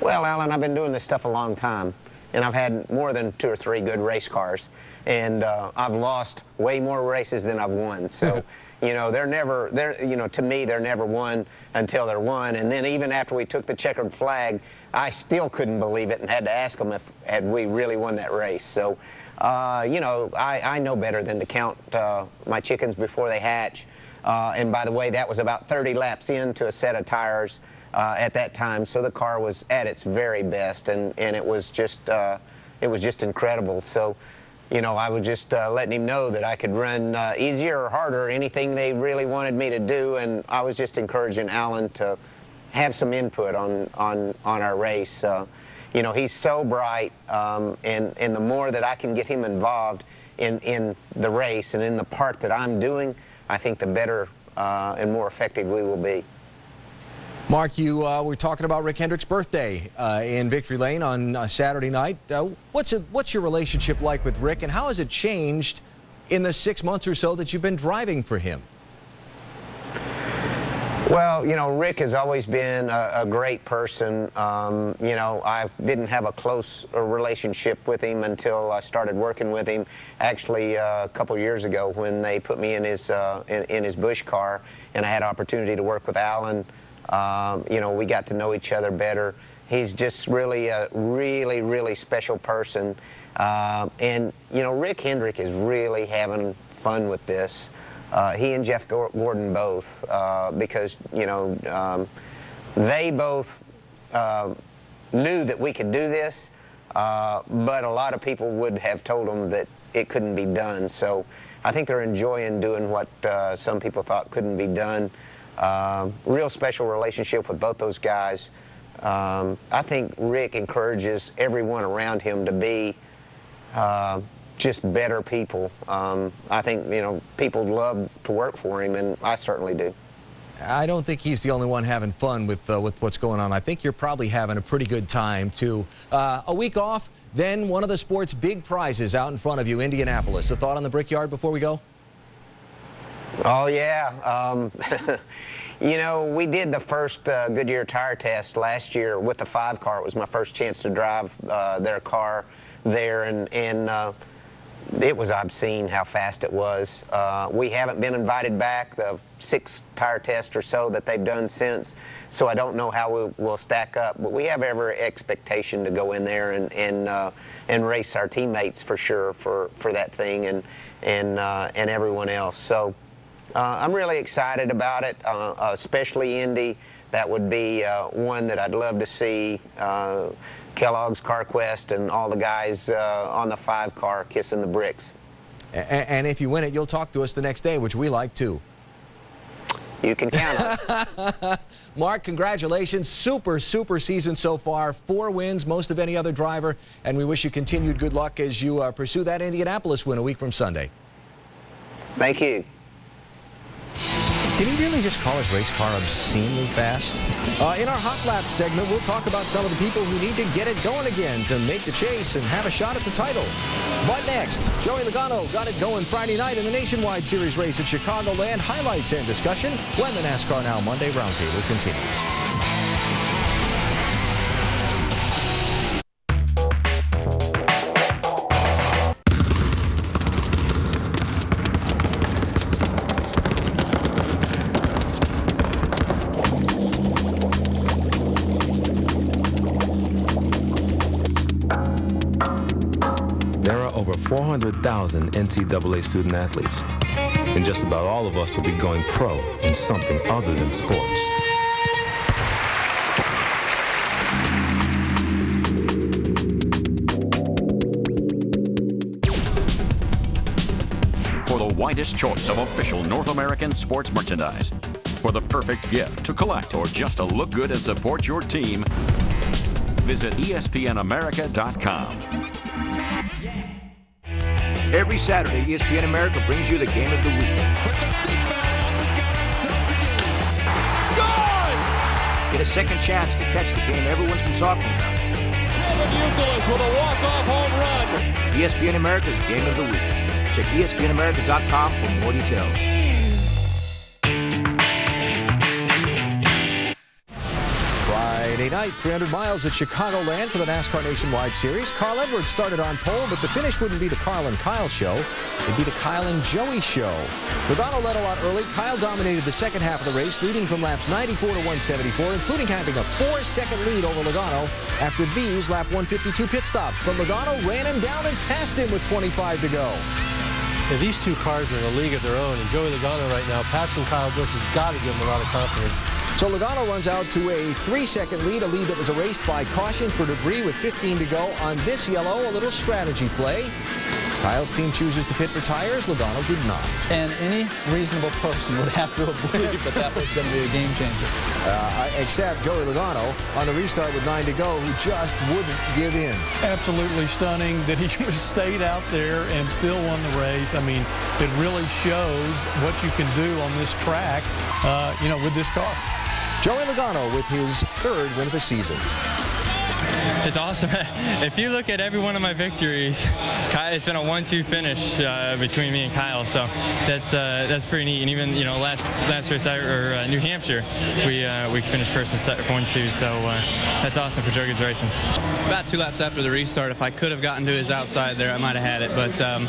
Well, Alan, I've been doing this stuff a long time, and I've had more than two or three good race cars, and uh, I've lost way more races than I've won. So, you know, they're never, they're, you know, to me, they're never won until they're won. And then even after we took the checkered flag, I still couldn't believe it and had to ask them if had we really won that race. So, uh, you know, I, I know better than to count uh, my chickens before they hatch. Uh, and by the way, that was about 30 laps into a set of tires uh, at that time. So the car was at its very best, and, and it was just uh, it was just incredible. So, you know, I was just uh, letting him know that I could run uh, easier or harder, anything they really wanted me to do, and I was just encouraging Alan to have some input on on on our race. Uh, you know, he's so bright, um, and and the more that I can get him involved in in the race and in the part that I'm doing, I think the better uh, and more effective we will be. Mark, you uh, were talking about Rick Hendrick's birthday uh, in Victory Lane on uh, Saturday night. Uh, what's, what's your relationship like with Rick, and how has it changed in the six months or so that you've been driving for him? Well, you know, Rick has always been a, a great person. Um, you know, I didn't have a close uh, relationship with him until I started working with him. Actually, uh, a couple years ago, when they put me in his uh, in, in, his Busch car, and I had opportunity to work with Alan. Um, you know, we got to know each other better. He's just really a really, really special person. Uh, and, you know, Rick Hendrick is really having fun with this. Uh, he and Jeff Gordon both, uh, because, you know, um, they both uh, knew that we could do this, uh, but a lot of people would have told them that it couldn't be done. So I think they're enjoying doing what uh, some people thought couldn't be done. Um, real special relationship with both those guys. Um, I think Rick encourages everyone around him to be uh, just better people. Um, I think, you know, people love to work for him, and I certainly do. I don't think he's the only one having fun with, uh, with what's going on. I think you're probably having a pretty good time, too. Uh, a week off, then one of the sport's big prizes out in front of you, Indianapolis. A thought on the Brickyard before we go? Oh, yeah. Um, you know, we did the first uh, Goodyear tire test last year with the five car. It was my first chance to drive uh, their car there, and, and uh, it was obscene how fast it was. Uh, we haven't been invited back, the six tire tests or so that they've done since, so I don't know how we, will stack up. But we have every expectation to go in there and, and, uh, and race our teammates for sure for, for that thing and, and, uh, and everyone else. So uh, I'm really excited about it, uh, especially Indy. That would be uh, one that I'd love to see. Uh, Kellogg's CarQuest and all the guys uh, on the five car kissing the bricks. And if you win it, you'll talk to us the next day, which we like too. You can count on it. Mark, congratulations. Super, super season so far. Four wins, most of any other driver. And we wish you continued good luck as you uh, pursue that Indianapolis win a week from Sunday. Thank you. Did he really just call his race car obscenely fast? Uh, in our Hot Lap segment, we'll talk about some of the people who need to get it going again to make the chase and have a shot at the title. But next, Joey Logano got it going Friday night in the Nationwide Series race at Chicagoland. Highlights and discussion when the NASCAR Now Monday Roundtable continues. 400,000 NCAA student athletes, and just about all of us will be going pro in something other than sports. For the widest choice of official North American sports merchandise. For the perfect gift to collect or just to look good and support your team, visit ESPNAmerica.com. Every Saturday, ESPN America brings you the game of the week. Get a second chance to catch the game everyone's been talking about. Kevin Youkilis with a walk-off home run. ESPN America's game of the week. Check ESPNAmerica.com for more details. Night, 300 miles at Chicagoland for the NASCAR Nationwide Series. Carl Edwards started on pole, but the finish wouldn't be the Carl and Kyle show. It'd be the Kyle and Joey show. Logano led a lot early. Kyle dominated the second half of the race, leading from laps 94 to 174, including having a four-second lead over Logano after these lap 152 pit stops. But Logano ran him down and passed him with 25 to go. These two cars are in a league of their own, and Joey Logano right now, passing Kyle Busch, has got to give him a lot of confidence. So Logano runs out to a three-second lead, a lead that was erased by caution for debris with 15 to go. On this yellow, a little strategy play. Kyle's team chooses to pit for tires. Logano did not. And any reasonable person would have to have believed that that was going to be a game changer. Uh, except Joey Logano on the restart with nine to go, who just wouldn't give in. Absolutely stunning that he stayed out there and still won the race. I mean, it really shows what you can do on this track, uh, you know, with this car. Joey Logano with his third win of the season. It's awesome. If you look at every one of my victories, it's been a one-two finish uh, between me and Kyle. So that's uh, that's pretty neat. And even you know last last race I, or uh, New Hampshire, we uh, we finished first and second one-two. So uh, that's awesome for Joe Gibbs Racing. About two laps after the restart, if I could have gotten to his outside there, I might have had it. But um,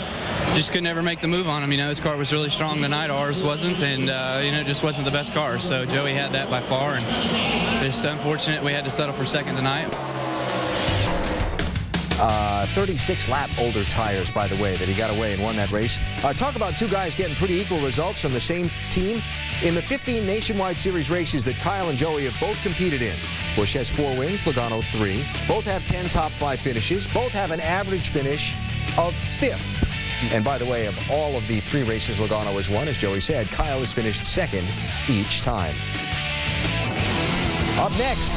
just could never make the move on him. You know, his car was really strong tonight. Ours wasn't, and uh, you know, it just wasn't the best car. So Joey had that by far, and just unfortunate we had to settle for second tonight. Uh, 36 lap older tires, by the way, that he got away and won that race. Uh, talk about two guys getting pretty equal results from the same team. In the 15 Nationwide Series races that Kyle and Joey have both competed in, Busch has four wins, Logano three. Both have 10 top five finishes. Both have an average finish of fifth. And by the way, of all of the three races Logano has won, as Joey said, Kyle has finished second each time. Up next,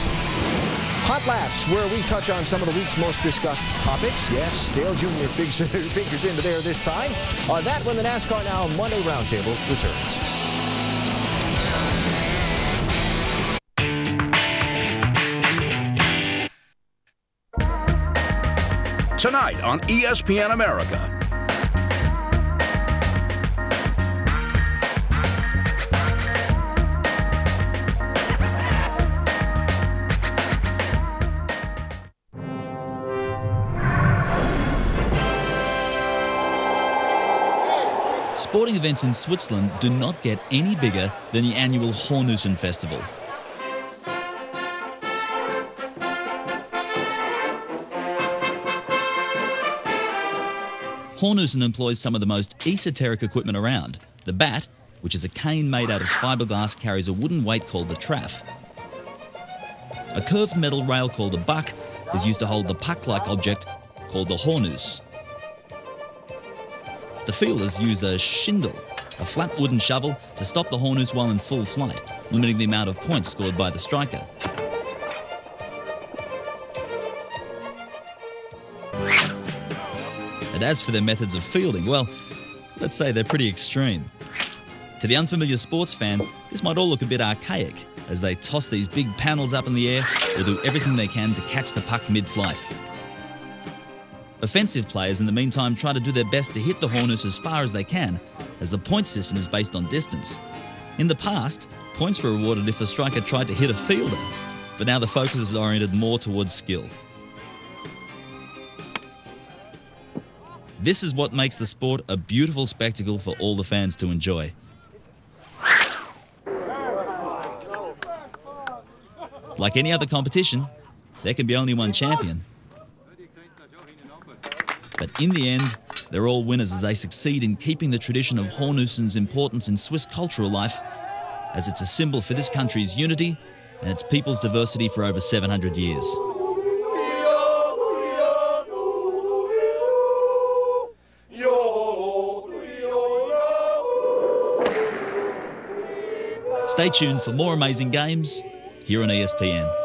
Hot Laps, where we touch on some of the week's most discussed topics. Yes, Dale Jr. figures, into there this time. On that when the NASCAR Now Monday Roundtable returns. Tonight on ESPN America. Sporting events in Switzerland do not get any bigger than the annual Hornussen Festival. Hornussen employs some of the most esoteric equipment around. The bat, which is a cane made out of fiberglass carries a wooden weight called the traff. A curved metal rail called a buck is used to hold the puck-like object called the hornus. The fielders use a shingle, a flat wooden shovel, to stop the hornus while in full flight, limiting the amount of points scored by the striker. And as for their methods of fielding, well, let's say they're pretty extreme. To the unfamiliar sports fan, this might all look a bit archaic as they toss these big panels up in the air or do everything they can to catch the puck mid flight. Offensive players, in the meantime, try to do their best to hit the Hornus as far as they can, as the point system is based on distance. In the past, points were awarded if a striker tried to hit a fielder, but now the focus is oriented more towards skill. This is what makes the sport a beautiful spectacle for all the fans to enjoy. Like any other competition, there can be only one champion. But in the end, they're all winners as they succeed in keeping the tradition of Hornussen's importance in Swiss cultural life, as it's a symbol for this country's unity and its people's diversity for over 700 years. Stay tuned for more amazing games here on ESPN.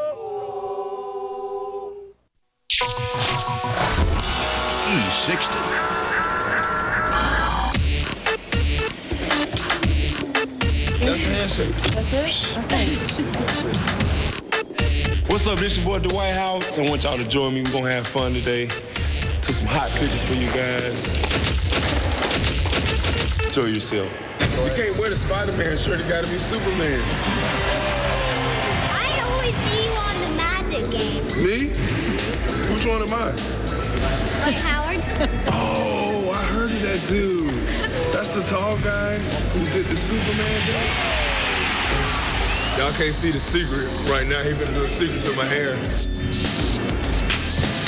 E60. That's the answer. What's up? This your boy Dwight House. I want y'all to join me. We're gonna have fun today. Took some hot cookies for you guys. Enjoy yourself. You can't wear the Spider-Man shirt. It gotta be Superman. I always see you on the Magic game. Me? Which one am I? Like Howard? Oh, I heard of that dude. That's the tall guy who did the Superman thing. Y'all can't see the secret right now. He been doing secrets in my hair.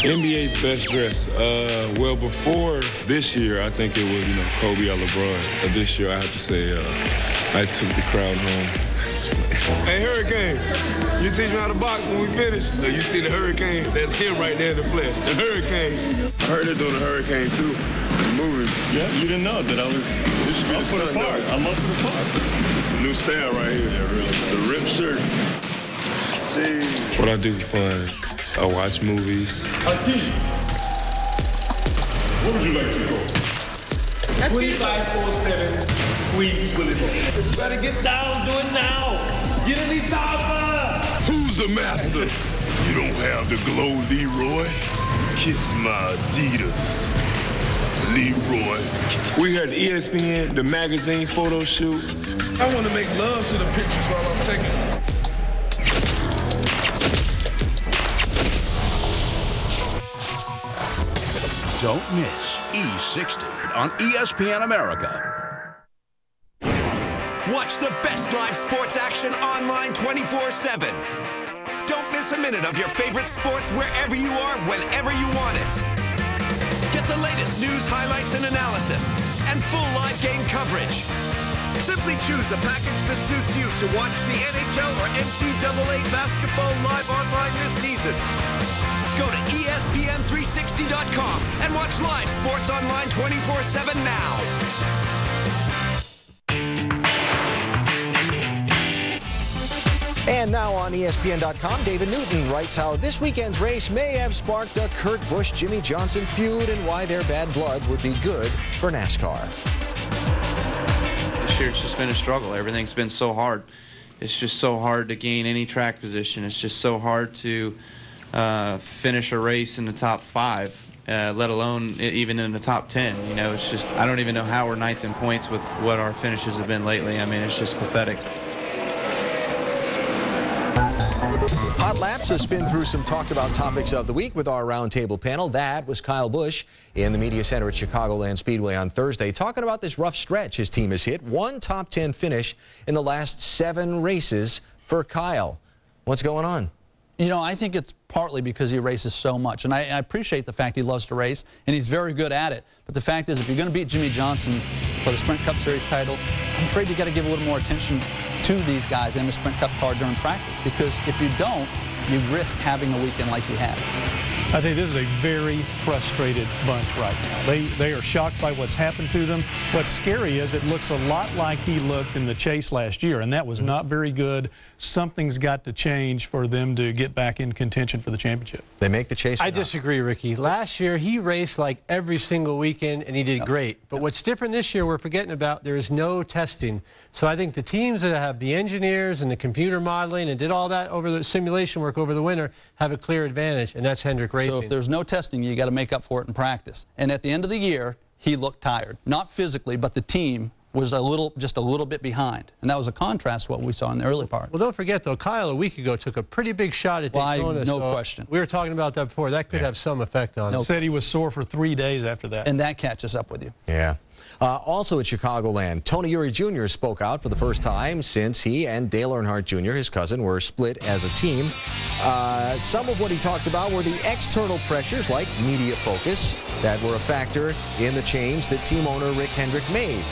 NBA's best dress. Uh, well, before this year, I think it was you know Kobe or LeBron. But this year, I have to say uh, I took the crowd home. hey, Hurricane, you teach me how to box when we finish. You see the Hurricane? That's him right there in the flesh. The Hurricane. I heard they're doing the Hurricane too. The movie. Yeah, you didn't know that I was. This should be the stunt part. I'm up for the part. It's a new style right here. Yeah, really. The ripped shirt. Jeez. What I do for fun. I watch movies. What would you like to go? 2547 Queens Boulevard. You better get down, do it now. Get in the top. Who's the master? You don't have the glow, Leroy. Kiss my Adidas. Leroy. We had ESPN, the magazine photo shoot. I want to make love to the pictures while I'm taking them. Don't miss E60 on ESPN America. Watch the best live sports action online 24 7. Miss a minute of your favorite sports wherever you are, whenever you want it. Get the latest news, highlights, and analysis, and full live game coverage. Simply choose a package that suits you to watch the NHL or NCAA basketball live online this season. Go to E ESPN360.com and watch live sports online 24 7 now. And now on ESPN.com, David Newton writes how this weekend's race may have sparked a Kurt Busch Jimmie Johnson feud and why their bad blood would be good for NASCAR. This year it's just been a struggle. Everything's been so hard. It's just so hard to gain any track position. It's just so hard to uh, finish a race in the top five, uh, let alone even in the top 10. You know, it's just, I don't even know how we're ninth in points with what our finishes have been lately. I mean, it's just pathetic. Hot Laps has been through some talked about topics of the week with our roundtable panel. That was Kyle Busch in the Media Center at Chicagoland Speedway on Thursday, talking about this rough stretch his team has hit. One top 10 finish in the last seven races for Kyle. What's going on? You know, I think it's partly because he races so much. And I, I, appreciate the fact he loves to race, and he's very good at it. But the fact is, if you're going to beat Jimmie Johnson for the Sprint Cup Series title, I'm afraid you got to give a little more attention to these guys in the Sprint Cup car during practice. Because if you don't, you risk having a weekend like you had. I think this is a very frustrated bunch right now. They, they are shocked by what's happened to them. What's scary is it looks a lot like he looked in the chase last year, and that was mm-hmm. not very good. Something's got to change for them to get back in contention for the championship. They make the chase. I disagree, Ricky. Last year, he raced like every single weekend, and he did yep. great. But yep. what's different this year, we're forgetting about, there is no testing. So I think the teams that have the engineers and the computer modeling and did all that over the simulation work over the winter have a clear advantage, and that's Hendrick racing. So if there's no testing, you got to make up for it in practice. And at the end of the year, he looked tired. Not physically, but the team was a little, just a little bit behind. And that was a contrast to what we saw in the early part. Well, don't forget, though, Kyle a week ago took a pretty big shot at Daytona. Well, no so question. We were talking about that before. That could yeah. have some effect on no. him. Said he was sore for three days after that. And that catches up with you. Yeah. Uh, also at Chicagoland, Tony Eury Jr. spoke out for the first time since he and Dale Earnhardt Jr., his cousin, were split as a team. Uh, some of what he talked about were the external pressures like media focus that were a factor in the change that team owner Rick Hendrick made.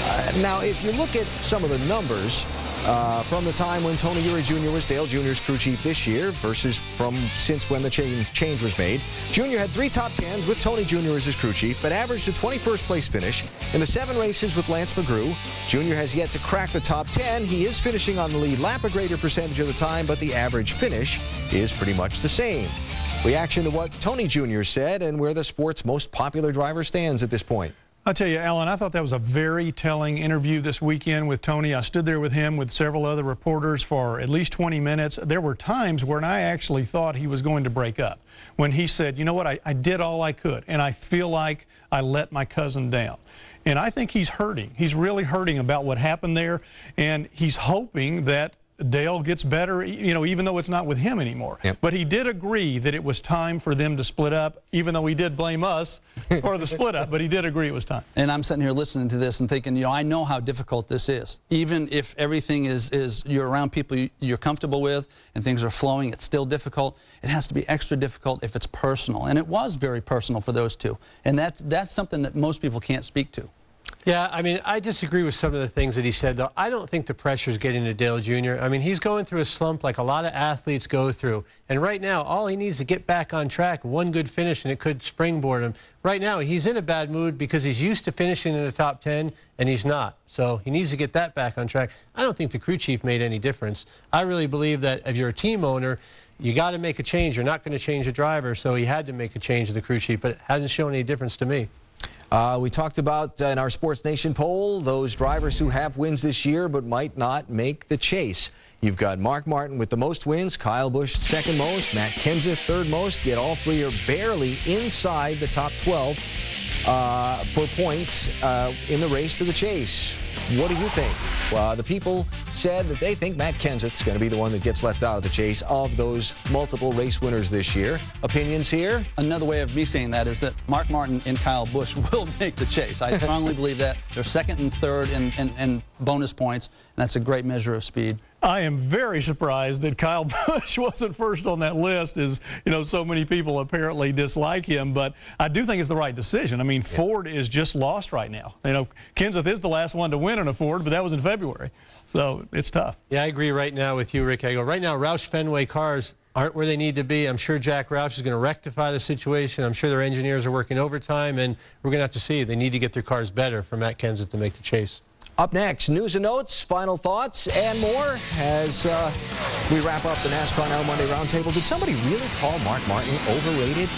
Uh, now, if you look at some of the numbers, uh, from the time when Tony Eury Jr. was Dale Jr.'s crew chief this year versus from since when the change, change was made. Jr. had three top tens with Tony Jr. as his crew chief, but averaged a 21st place finish. In the seven races with Lance McGrew, Jr. has yet to crack the top 10. He is finishing on the lead lap a greater percentage of the time, but the average finish is pretty much the same. Reaction to what Tony Jr. said and where the sport's most popular driver stands at this point. I'll tell you, Alan, I thought that was a very telling interview this weekend with Tony. I stood there with him with several other reporters for at least 20 minutes. There were times when I actually thought he was going to break up. When he said, you know what, I, I did all I could, and I feel like I let my cousin down. And I think he's hurting. He's really hurting about what happened there, and he's hoping that Dale gets better, you know, even though it's not with him anymore. Yep. But he did agree that it was time for them to split up, even though he did blame us for the split up, but he did agree it was time. And I'm sitting here listening to this and thinking, you know, I know how difficult this is. Even if everything is, is you're around people you're comfortable with and things are flowing, it's still difficult. It has to be extra difficult if it's personal. And it was very personal for those two. And that's, that's something that most people can't speak to. Yeah, I mean, I disagree with some of the things that he said, though. I don't think the pressure is getting to Dale Jr. I mean, he's going through a slump like a lot of athletes go through. And right now, all he needs to get back on track, one good finish, and it could springboard him. Right now, he's in a bad mood because he's used to finishing in the top 10, and he's not. So he needs to get that back on track. I don't think the crew chief made any difference. I really believe that if you're a team owner, you got to make a change. You're not going to change the driver, so he had to make a change to the crew chief, but it hasn't shown any difference to me. Uh, we talked about uh, in our Sports Nation poll those drivers who have wins this year but might not make the chase. You've got Mark Martin with the most wins, Kyle Busch second most, Matt Kenseth third most, yet all three are barely inside the top 12 uh, for points uh, in the race to the chase. What do you think? Well, the people said that they think Matt Kenseth's going to be the one that gets left out of the chase of those multiple race winners this year. Opinions here? Another way of me saying that is that Mark Martin and Kyle Busch will make the chase. I strongly believe that. They're second and third in, in, in bonus points, and that's a great measure of speed. I am very surprised that Kyle Busch wasn't first on that list as, you know, so many people apparently dislike him. But I do think it's the right decision. I mean, yeah. Ford is just lost right now. You know, Kenseth is the last one to win in a Ford, but that was in February. So it's tough. Yeah, I agree right now with you, Rick Hagel. Right now, Roush Fenway cars aren't where they need to be. I'm sure Jack Roush is going to rectify the situation. I'm sure their engineers are working overtime, and we're going to have to see. They need to get their cars better for Matt Kenseth to make the chase. Up next, news and notes, final thoughts, and more as uh, we wrap up the NASCAR Now Monday Roundtable. Did somebody really call Mark Martin overrated?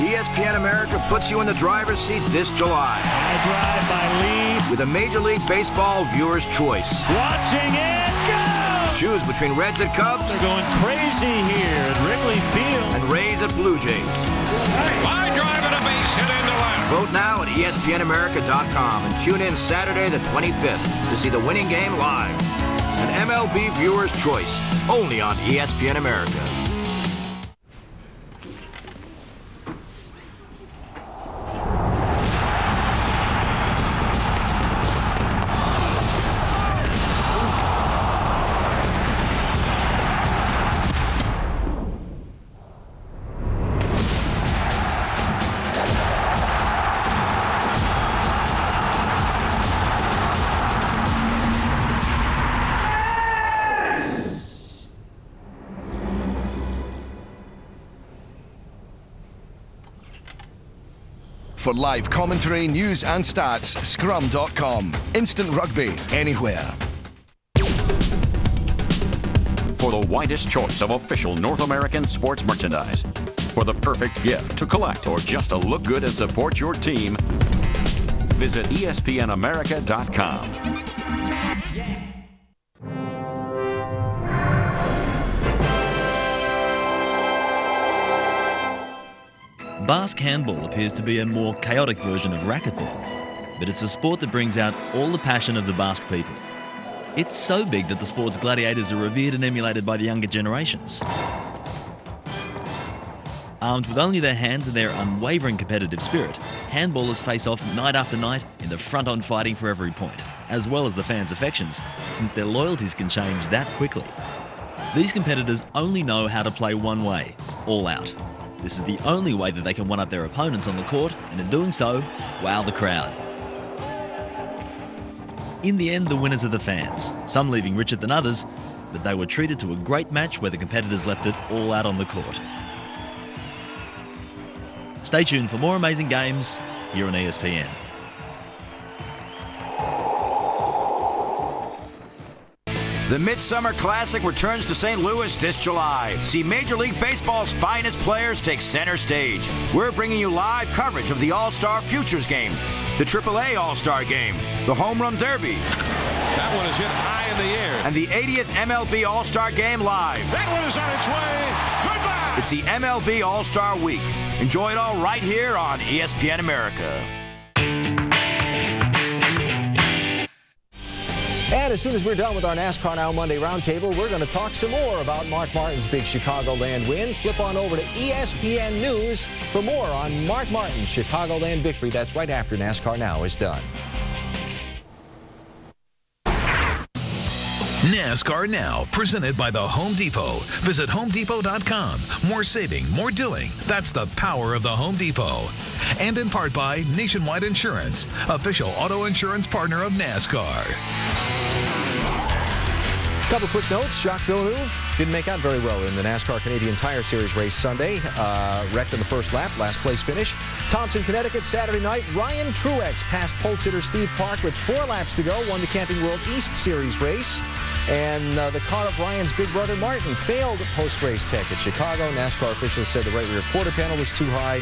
ESPN America puts you in the driver's seat this July. I drive my lead. With a Major League Baseball viewer's choice. Watching it go! Choose between Reds at Cubs. They're going crazy here at Wrigley Field. And Rays at Blue Jays. Line drive and a base hit into left. Vote now at ESPNAmerica.com and tune in Saturday the 25th to see the winning game live. An MLB viewer's choice, only on ESPN America. For live commentary, news, and stats, scrum.com. Instant rugby, anywhere. For the widest choice of official North American sports merchandise. For the perfect gift to collect or just to look good and support your team, visit ESPNAmerica.com. Basque handball appears to be a more chaotic version of racquetball, but it's a sport that brings out all the passion of the Basque people. It's so big that the sport's gladiators are revered and emulated by the younger generations. Armed with only their hands and their unwavering competitive spirit, handballers face off night after night in the front on fighting for every point, as well as the fans' affections, since their loyalties can change that quickly. These competitors only know how to play one way, all out. This is the only way that they can one up their opponents on the court, and in doing so, wow the crowd. In the end, the winners are the fans, some leaving richer than others, but they were treated to a great match where the competitors left it all out on the court. Stay tuned for more amazing games here on ESPN. The Midsummer Classic returns to St. Louis this July. See Major League Baseball's finest players take center stage. We're bringing you live coverage of the All-Star Futures Game, the AAA All-Star Game, the Home Run Derby. That one is hit high in the air. And the 80th MLB All-Star Game live. That one is on its way. Goodbye. It's the MLB All-Star Week. Enjoy it all right here on ESPN America. And as soon as we're done with our NASCAR Now Monday Roundtable, we're going to talk some more about Mark Martin's big Chicagoland win. Flip on over to ESPN News for more on Mark Martin's Chicagoland victory. That's right after NASCAR Now is done. NASCAR Now, presented by the Home Depot. Visit homedepot.com. More saving, more doing. That's the power of the Home Depot. And in part by Nationwide Insurance, official auto insurance partner of NASCAR. Couple quick notes. Jacques Villeneuve didn't make out very well in the NASCAR Canadian Tire Series race Sunday. Uh, wrecked in the first lap, last place finish. Thompson, Connecticut, Saturday night. Ryan Truex passed pole sitter Steve Park with four laps to go. Won the Camping World East Series race. And uh, the car of Ryan's big brother Martin failed post-race tech at Chicago. NASCAR officials said the right rear quarter panel was too high.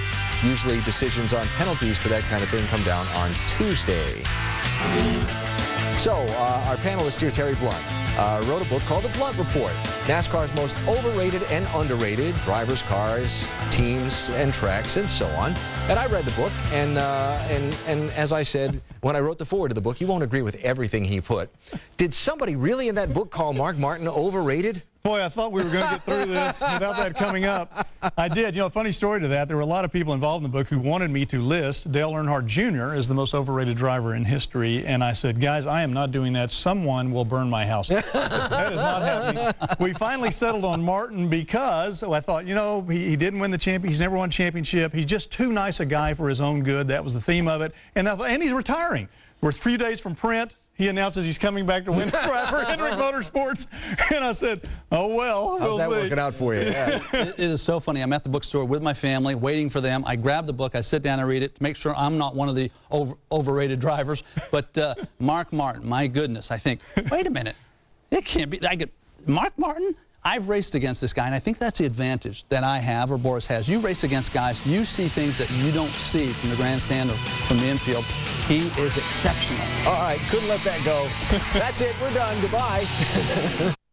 Usually decisions on penalties for that kind of thing come down on Tuesday. So, uh, our panelist here, Terry Blount, uh, wrote a book called The Blount Report. NASCAR's most overrated and underrated drivers, cars, teams, and tracks, and so on. And I read the book, and, uh, and, and as I said, when I wrote the forward to the book, you won't agree with everything he put. Did somebody really in that book call Mark Martin overrated? Boy, I thought we were going to get through this without that coming up. I did. You know, funny story to that. There were a lot of people involved in the book who wanted me to list Dale Earnhardt Jr. as the most overrated driver in history. And I said, guys, I am not doing that. Someone will burn my house. that is not happening. We finally settled on Martin because oh, I thought, you know, he, he didn't win the champion. He's never won a championship. He's just too nice a guy for his own good. That was the theme of it. And, I thought, and he's retiring. We're a few days from print he announces he's coming back to win for Hendrick Motorsports. And I said, oh, well, How's we'll that see. working out for you? Yeah. it, it is so funny. I'm at the bookstore with my family, waiting for them. I grab the book, I sit down and read it to make sure I'm not one of the over, overrated drivers. But uh, Mark Martin, my goodness, I think, wait a minute. It can't be. I get Mark Martin? I've raced against this guy, and I think that's the advantage that I have or Boris has. You race against guys, you see things that you don't see from the grandstand or from the infield. He is exceptional. All right, couldn't let that go. That's it. We're done. Goodbye.